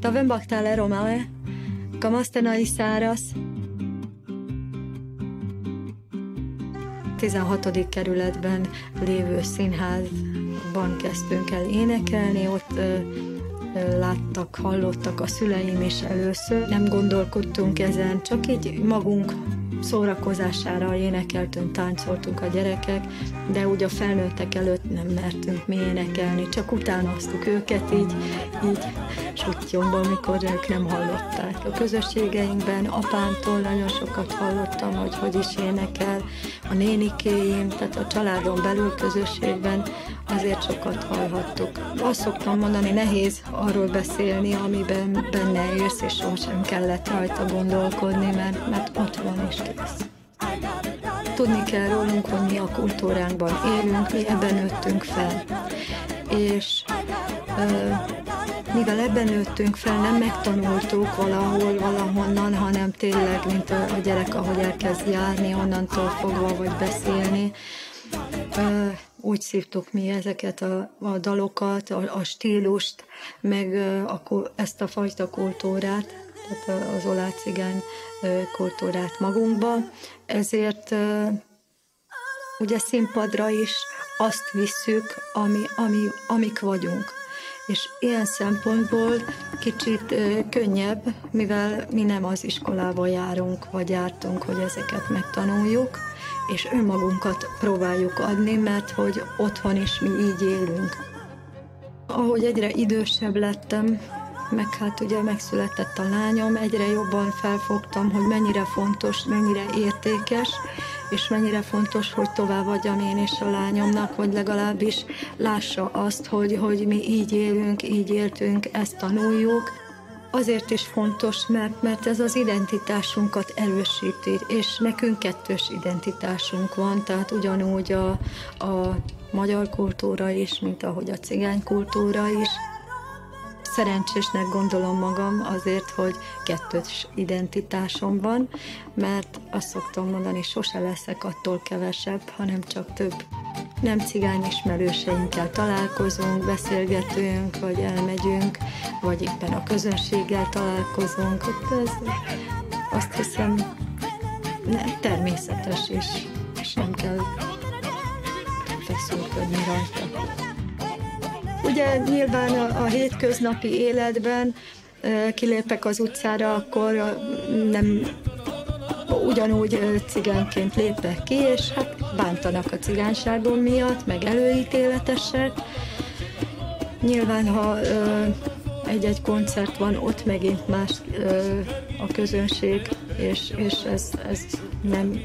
Tavem baktál romale, kamasztenai szárasz. 16. kerületben lévő színházban kezdtünk el énekelni, ott ö, ö, láttak, hallottak a szüleim is először. Nem gondolkodtunk ezen, csak így magunk szórakozására énekeltünk, táncoltunk a gyerekek, de úgy a felnőttek előtt nem mertünk mi énekelni, csak utánoztuk őket így, így sutyomban, amikor ők nem hallották. A közösségeinkben apámtól nagyon sokat hallottam, hogy hogy is énekel, a nénikéim, tehát a családon belül közösségben azért sokat hallhattuk. Azt szoktam mondani, nehéz arról beszélni, amiben benne élsz, és sohasem kellett rajta gondolkodni, mert, mert ott van és kész. Tudni kell rólunk, hogy mi a kultúránkban élünk, mi ebben nőttünk fel. És mivel ebben nőttünk fel, nem megtanultuk valahol, valahonnan, hanem tényleg, mint a, gyerek, ahogy elkezd járni, onnantól fogva, vagy beszélni, úgy szívtuk mi ezeket a, a dalokat, a, a stílust, meg a, ezt a fajta kultúrát, tehát az olá cigány kultúrát magunkba, ezért ugye színpadra is azt visszük, ami, ami, amik vagyunk. És ilyen szempontból kicsit könnyebb, mivel mi nem az iskolába járunk, vagy jártunk, hogy ezeket megtanuljuk, és önmagunkat próbáljuk adni, mert hogy otthon is mi így élünk. Ahogy egyre idősebb lettem, meg hát ugye megszületett a lányom, egyre jobban felfogtam, hogy mennyire fontos, mennyire értékes, és mennyire fontos, hogy tovább adjam én és a lányomnak, vagy legalábbis lássa azt, hogy, hogy mi így élünk, így éltünk, ezt tanuljuk, Azért is fontos, mert, mert ez az identitásunkat erősíti, és nekünk kettős identitásunk van, tehát ugyanúgy a, a magyar kultúra is, mint ahogy a cigány kultúra is. Szerencsésnek gondolom magam azért, hogy kettős identitásom van, mert azt szoktam mondani, sose leszek attól kevesebb, hanem csak több nem cigány ismerőseinkkel találkozunk, beszélgetünk, vagy elmegyünk, vagy éppen a közönséggel találkozunk. Ez, azt hiszem ne, természetes, és, nem kell feszülködni rajta. Ugye nyilván a, a hétköznapi életben kilépek az utcára, akkor nem ugyanúgy cigánként lépek ki, és hát bántanak a cigányságom miatt, meg előítéletesek. Nyilván, ha egy-egy koncert van, ott megint más a közönség, és, és ez, ez nem,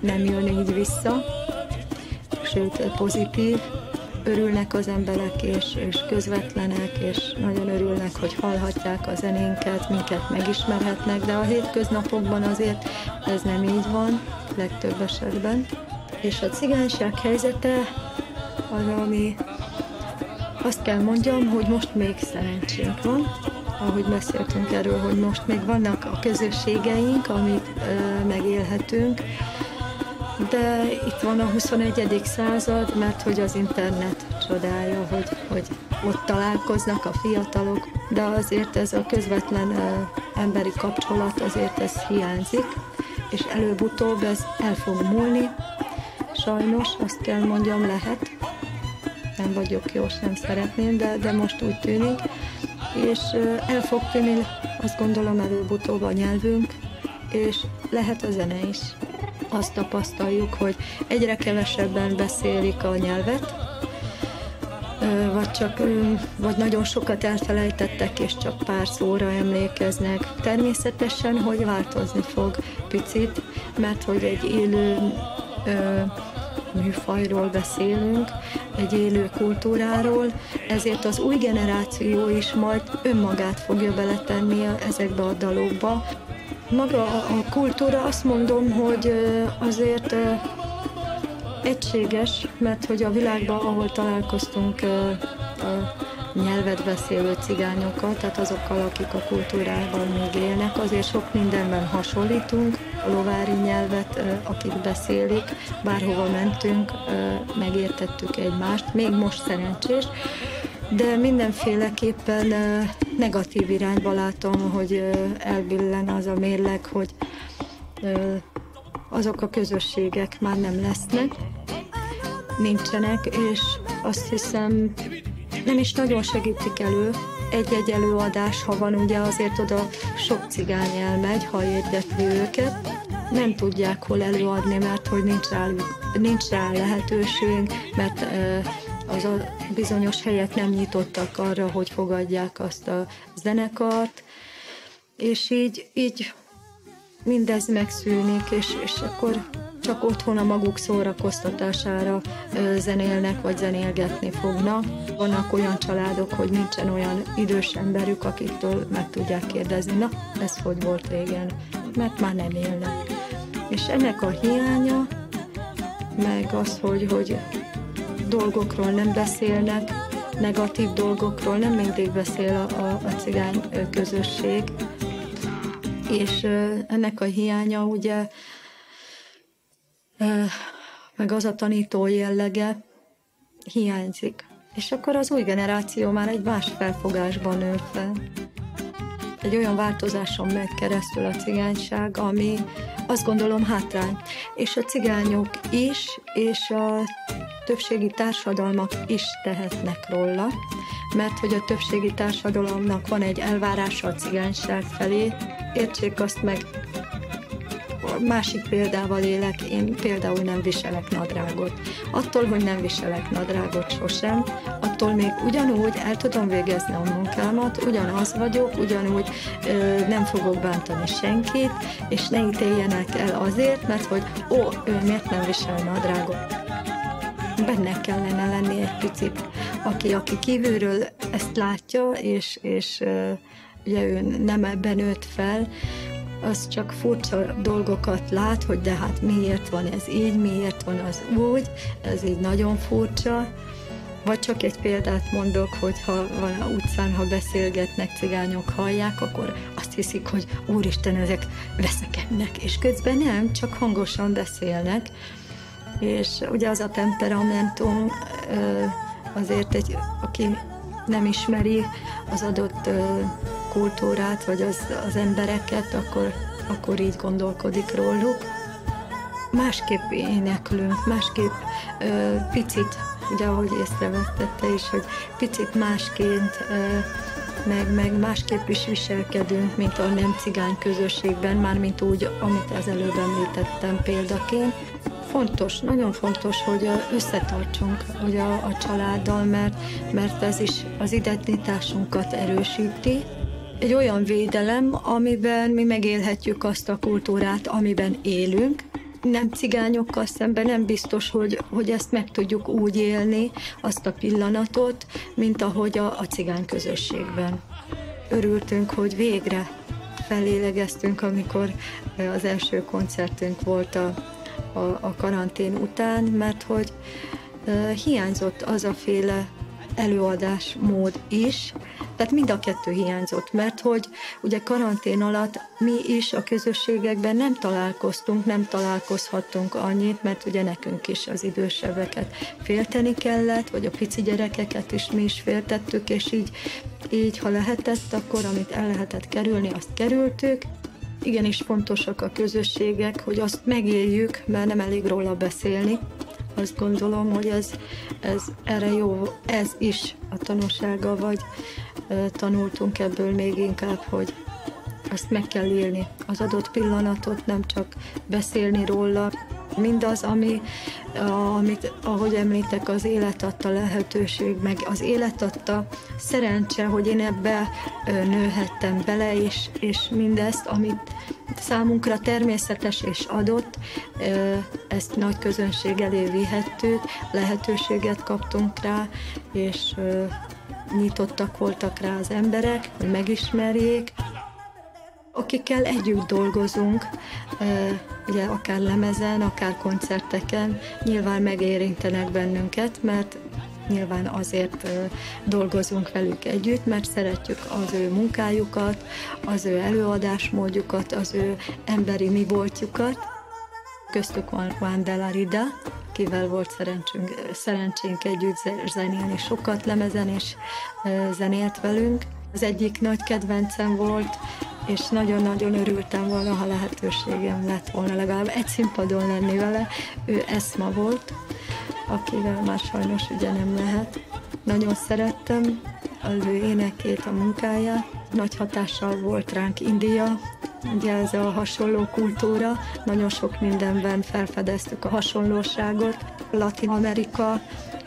nem jön így vissza, sőt pozitív örülnek az emberek, és, és közvetlenek, és nagyon örülnek, hogy hallhatják a zenénket, minket megismerhetnek, de a hétköznapokban azért ez nem így van, legtöbb esetben. És a cigányság helyzete az, ami azt kell mondjam, hogy most még szerencsénk van, ahogy beszéltünk erről, hogy most még vannak a közösségeink, amit ö, megélhetünk, de itt van a 21. század, mert hogy az internet csodája, hogy, hogy ott találkoznak a fiatalok, de azért ez a közvetlen emberi kapcsolat, azért ez hiányzik, és előbb-utóbb ez el fog múlni. Sajnos, azt kell mondjam, lehet. Nem vagyok jó, nem szeretném, de, de most úgy tűnik. És el fog tűnni, azt gondolom, előbb-utóbb a nyelvünk, és lehet a zene is azt tapasztaljuk, hogy egyre kevesebben beszélik a nyelvet, vagy csak, vagy nagyon sokat elfelejtettek, és csak pár szóra emlékeznek. Természetesen, hogy változni fog picit, mert hogy egy élő műfajról beszélünk, egy élő kultúráról, ezért az új generáció is majd önmagát fogja beletenni ezekbe a dalokba, maga a kultúra azt mondom, hogy azért egységes, mert hogy a világban, ahol találkoztunk a nyelvet beszélő cigányokkal, tehát azokkal, akik a kultúrában még élnek, azért sok mindenben hasonlítunk, a lovári nyelvet, akik beszélik, bárhova mentünk, megértettük egymást, még most szerencsés, de mindenféleképpen negatív irányba látom, hogy elbillen az a mérleg, hogy azok a közösségek már nem lesznek, nincsenek, és azt hiszem nem is nagyon segítik elő. Egy-egy előadás, ha van, ugye azért oda sok cigány elmegy, ha érdekli őket. Nem tudják hol előadni, mert hogy nincs rá, nincs rá lehetőség, mert az a bizonyos helyek nem nyitottak arra, hogy fogadják azt a zenekart, és így, így mindez megszűnik, és, és akkor csak otthon a maguk szórakoztatására zenélnek, vagy zenélgetni fognak. Vannak olyan családok, hogy nincsen olyan idős emberük, akiktől meg tudják kérdezni, na, ez hogy volt régen, mert már nem élnek. És ennek a hiánya, meg az, hogy, hogy dolgokról nem beszélnek, negatív dolgokról nem mindig beszél a, a, a cigány közösség, és ennek a hiánya ugye meg az a tanító jellege hiányzik. És akkor az új generáció már egy más felfogásban nő fel. Egy olyan változáson megy keresztül a cigányság, ami azt gondolom hátrány. És a cigányok is, és a többségi társadalmak is tehetnek róla, mert hogy a többségi társadalomnak van egy elvárása a cigányság felé, értsék azt meg, másik példával élek, én például nem viselek nadrágot. Attól, hogy nem viselek nadrágot sosem, attól még ugyanúgy el tudom végezni a munkámat, ugyanaz vagyok, ugyanúgy ö, nem fogok bántani senkit, és ne ítéljenek el azért, mert hogy ó, ő miért nem visel nadrágot. Benne kellene lenni egy picit, aki, aki kívülről ezt látja, és, és ugye ő nem ebben nőtt fel, az csak furcsa dolgokat lát, hogy de hát miért van ez így, miért van az úgy, ez így nagyon furcsa. Vagy csak egy példát mondok, hogy ha van a utcán, ha beszélgetnek, cigányok hallják, akkor azt hiszik, hogy úristen, ezek veszekednek, és közben nem, csak hangosan beszélnek. És ugye az a temperamentum azért egy, aki nem ismeri az adott kultúrát, vagy az, az embereket, akkor, akkor így gondolkodik róluk. Másképp éneklünk, másképp ö, picit, ugye ahogy észrevettette is, hogy picit másként ö, meg, meg másképp is viselkedünk, mint a nem cigány közösségben, mármint úgy, amit az előbb említettem példaként. Fontos, nagyon fontos, hogy összetartsunk hogy a, a családdal, mert, mert ez is az identitásunkat erősíti, egy olyan védelem, amiben mi megélhetjük azt a kultúrát, amiben élünk, nem cigányokkal szemben nem biztos, hogy, hogy ezt meg tudjuk úgy élni, azt a pillanatot, mint ahogy a, a cigány közösségben. Örültünk, hogy végre felélegeztünk, amikor az első koncertünk volt a, a, a karantén után, mert hogy uh, hiányzott az a féle előadásmód is, tehát mind a kettő hiányzott, mert hogy ugye karantén alatt mi is a közösségekben nem találkoztunk, nem találkozhattunk annyit, mert ugye nekünk is az idősebbeket félteni kellett, vagy a pici gyerekeket is mi is féltettük, és így, így ha lehetett, akkor amit el lehetett kerülni, azt kerültük, igenis fontosak a közösségek, hogy azt megéljük, mert nem elég róla beszélni, azt gondolom, hogy ez, ez erre jó, ez is a tanúsága, vagy tanultunk ebből még inkább, hogy azt meg kell élni, az adott pillanatot, nem csak beszélni róla, mindaz, ami, amit, ahogy említek, az élet adta lehetőség, meg az élet adta szerencse, hogy én ebbe nőhettem bele, és, és mindezt, amit számunkra természetes és adott, ezt nagy közönség elé vihettük, lehetőséget kaptunk rá, és nyitottak voltak rá az emberek, hogy megismerjék, akikkel együtt dolgozunk, ugye akár lemezen, akár koncerteken, nyilván megérintenek bennünket, mert nyilván azért dolgozunk velük együtt, mert szeretjük az ő munkájukat, az ő előadásmódjukat, az ő emberi mi voltjukat. Köztük van Juan de la Rida, kivel volt szerencsénk, szerencsénk együtt zenélni sokat, lemezen és zenélt velünk. Az egyik nagy kedvencem volt, és nagyon-nagyon örültem volna, ha lehetőségem lett volna legalább egy színpadon lenni vele. Ő Eszma volt, akivel már sajnos ugye nem lehet. Nagyon szerettem az ő énekét, a munkáját. Nagy hatással volt ránk India, ugye ez a hasonló kultúra, nagyon sok mindenben felfedeztük a hasonlóságot. Latin Amerika,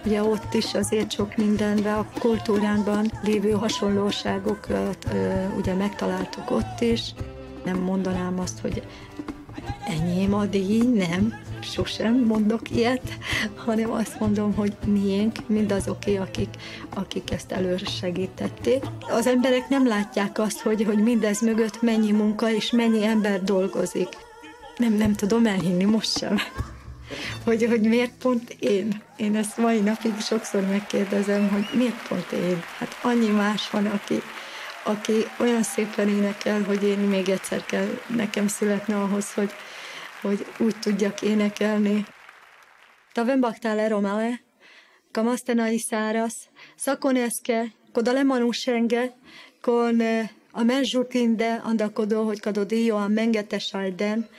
ugye ott is azért sok mindenben, a kultúránkban lévő hasonlóságokat ugye megtaláltuk ott is. Nem mondanám azt, hogy enyém a díj, nem, sosem mondok ilyet, hanem azt mondom, hogy miénk, mindazoké, akik, akik ezt elősegítették. Az emberek nem látják azt, hogy, hogy mindez mögött mennyi munka és mennyi ember dolgozik. Nem, nem tudom elhinni most sem. Hogy, hogy miért pont én? Én ezt mai napig sokszor megkérdezem, hogy miért pont én? Hát annyi más van, aki, aki olyan szépen énekel, hogy én még egyszer kell nekem születni ahhoz, hogy, hogy úgy tudjak énekelni. Tavem baktale romale, kamasztenai száraz, szakoneszke, kodale manusenge, kon a mezsutinde andakodó, hogy kadodió a mengete salden,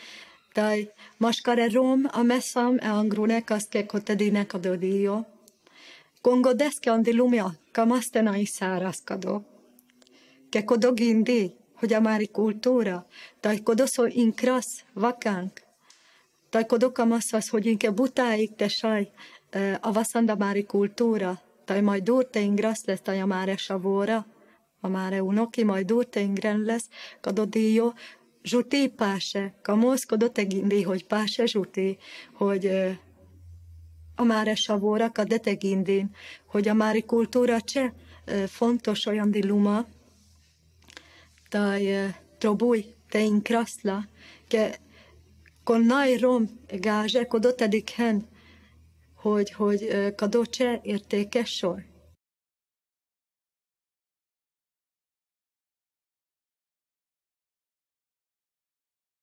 taj maskare rom a messam e angrunek azt ke kotedinek a dodió. Kongo deske andi lumia, kamasztenai szárazkadó. Ke kodogindi, hogy a mári kultúra, taj kodoszó inkras, vakánk, Tai kodokamasas, hogy inke butáig te saj a vasandamári kultúra, tai majd durte ingras lesz tai a máre savóra, a máre unoki, majd durte ingren lesz, kadodió, zsuti páse, kamosz kodotegindi, hogy páse zsuti, hogy a máre savóra, kadetegindin, hogy a mári kultúra cse fontos olyan diluma, tai trobúj, te inkraszla, ke con nai rom gáze, kodotedik hen, hogy, hogy kadoce értékes sor.